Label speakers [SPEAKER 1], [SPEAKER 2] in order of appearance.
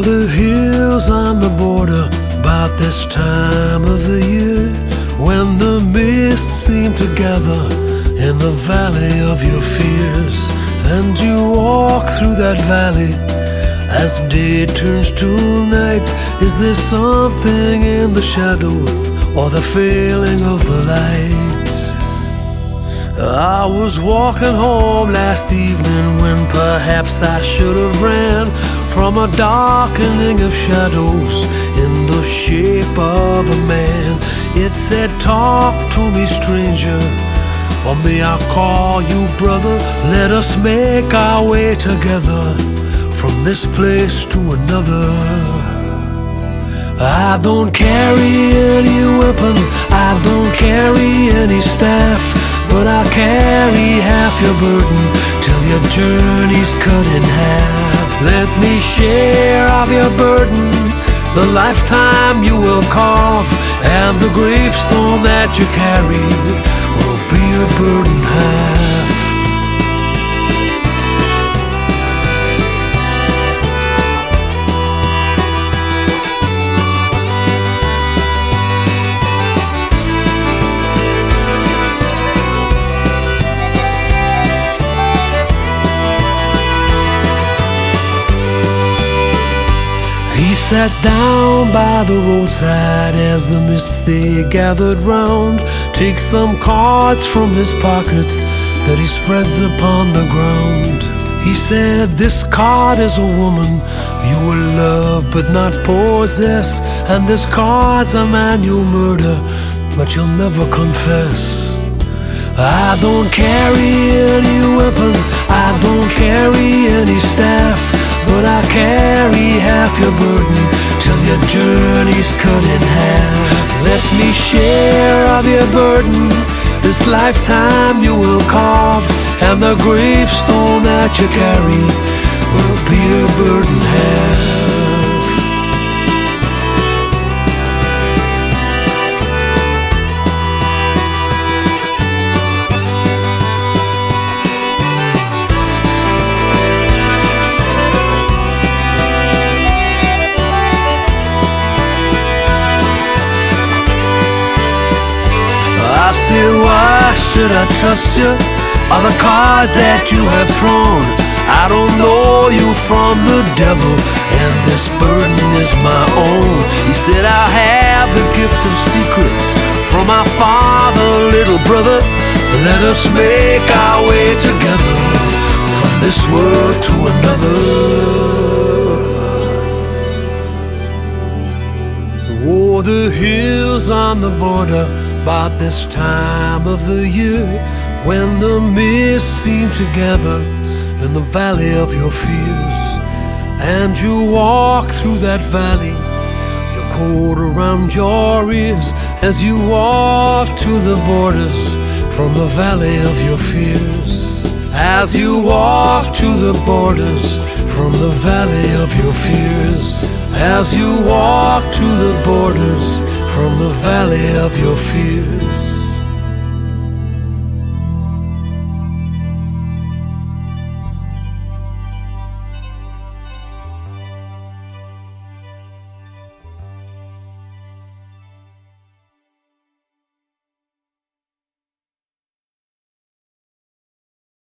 [SPEAKER 1] The hills on the border, about this time of the year, when the mists seem to gather in the valley of your fears, and you walk through that valley as day turns to night. Is there something in the shadow or the failing of the light? I was walking home last evening when perhaps I should have ran from a darkening of shadows in the shape of a man. It said, Talk to me, stranger, or may I call you brother? Let us make our way together from this place to another. I don't carry any weapon, I don't carry any staff, but I carry half your burden till your journey's cut in half. Let me share of your burden, the lifetime you will carve, and the gravestone that you carry will be a burden half. He sat down by the roadside as the mist gathered round. Takes some cards from his pocket that he spreads upon the ground. He said, This card is a woman you will love but not possess. And this card's a man you'll murder, but you'll never confess. I don't carry any in half. Let me share of your burden. This lifetime you will carve, and the gravestone that you carry will be your burden half. I said, why should I trust you? Are the cards that you have thrown? I don't know you from the devil, and this burden is my own. He said, I have the gift of secrets from my father, little brother. Let us make our way together from this world to another. Oh, the hills on the border about this time of the year when the mist seem to gather in the valley of your fears and you walk through that valley your coat around your ears as you walk to the borders from the valley of your fears. As you walk to the borders from the valley of your fears as you walk to the borders from the valley of your fears